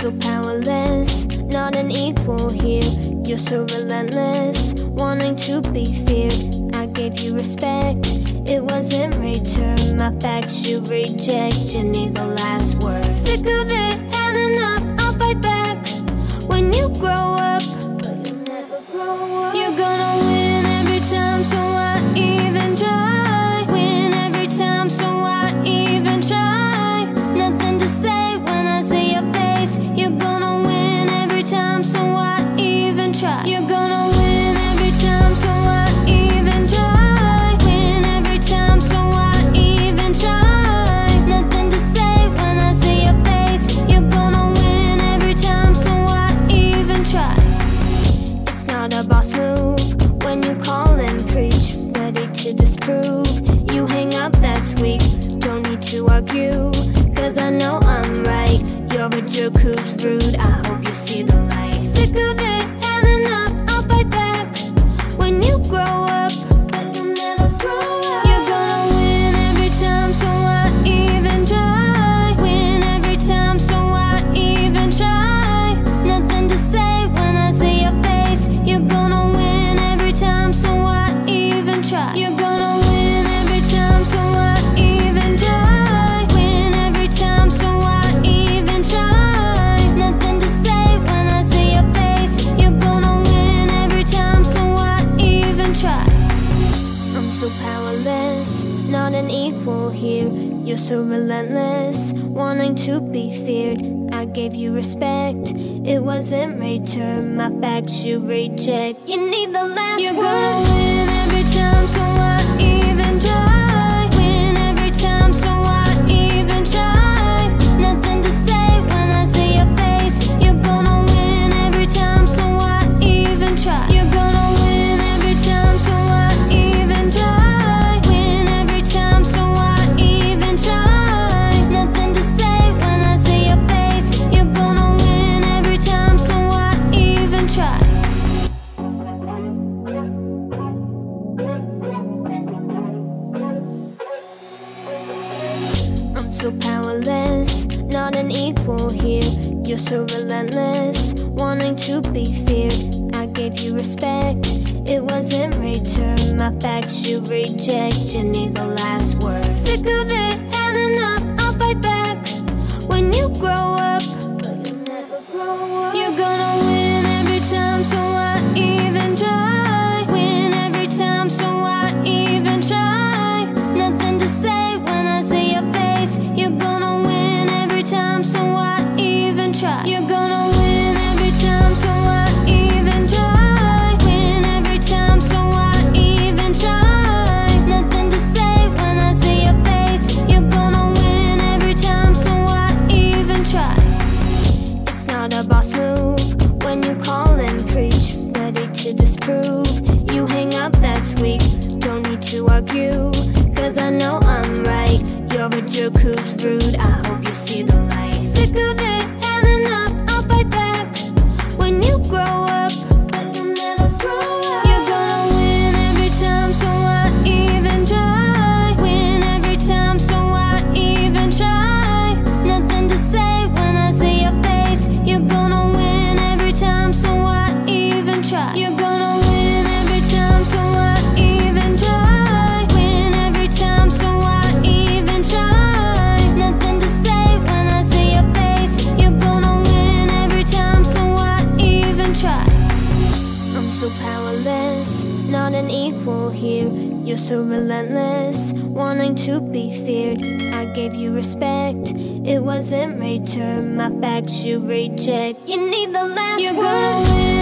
so powerless, not an equal here. You're so relentless, wanting to be feared. I gave you respect, it wasn't return. My facts you reject, you need the last word. Sick of it, had enough, I'll fight back. When you grow up, but you never grow up. You your coops rude. I hope you powerless, not an equal here. You're so relentless, wanting to be feared. I gave you respect, it wasn't return. My facts you reject. You need the last You're word. so powerless, not an equal here. You're so relentless, wanting to be feared. I gave you respect, it wasn't return. My facts you reject, you need the last word. Sick of it, had enough, I'll fight back. When you grow you, cause I know I'm right. You're a jerk who's rude, I hope you see the not an equal here. You're so relentless, wanting to be feared. I gave you respect, it wasn't return. My facts you reject. You need the last You're word.